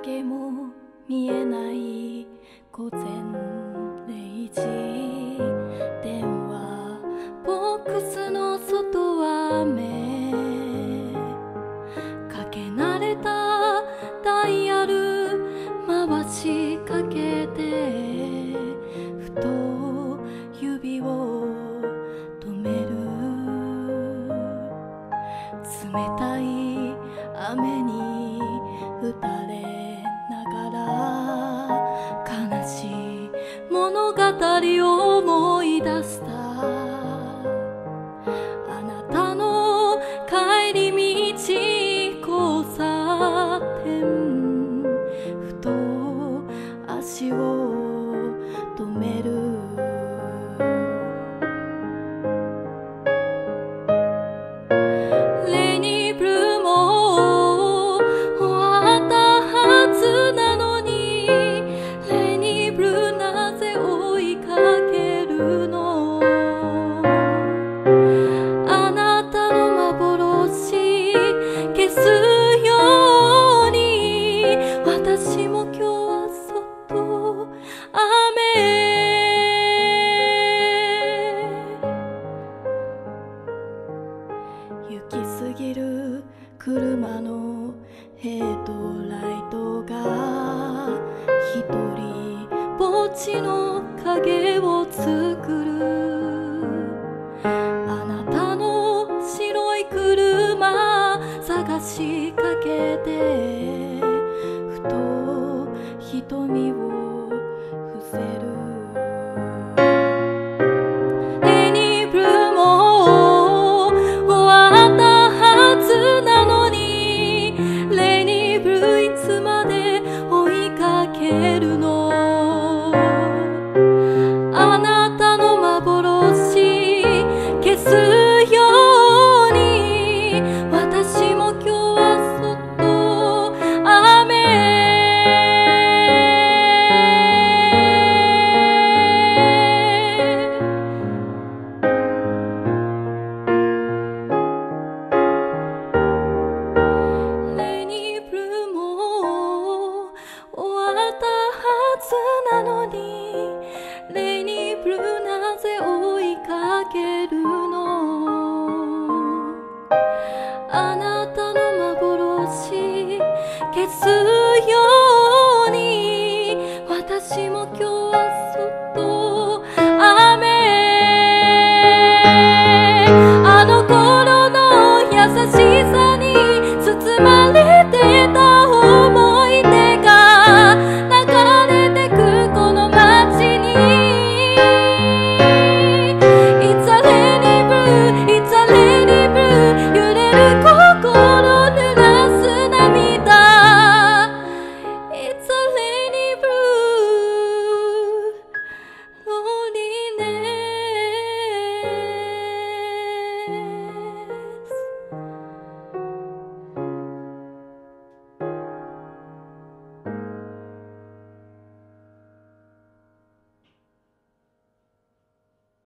影も見えない午前0時。電話ボックスの外は雨かけ慣れた。ダイヤル回しかけて。ふと指を止める。冷た you 車のヘッドライトが一人ぼっちの影を作るあなたの白い車探しかけてふと瞳を伏せるす